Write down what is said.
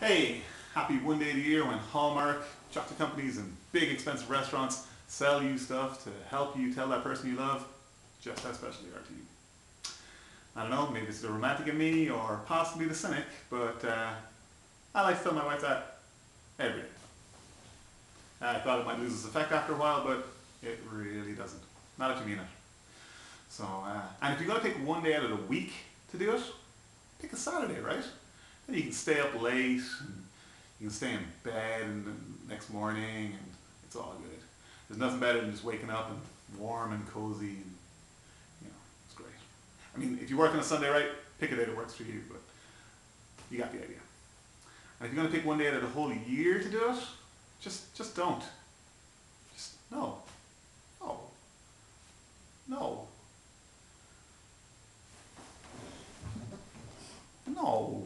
Hey, happy one day of the year when Hallmark, chocolate companies, and big expensive restaurants sell you stuff to help you tell that person you love just how special they are to you. I don't know, maybe it's the romantic in me or possibly the cynic, but uh, I like to tell my wife that every day. I thought it might lose its effect after a while, but it really doesn't. Not if you mean it. So, uh, and if you're going to take one day out of the week to do it, pick a Saturday, right? And you can stay up late, and you can stay in bed and the next morning, and it's all good. There's nothing better than just waking up and warm and cozy, and you know, it's great. I mean, if you work on a Sunday, right, pick a day that works for you, but you got the idea. And if you're going to pick one day out of the whole year to do it, just, just don't. Just, no. No. No. No.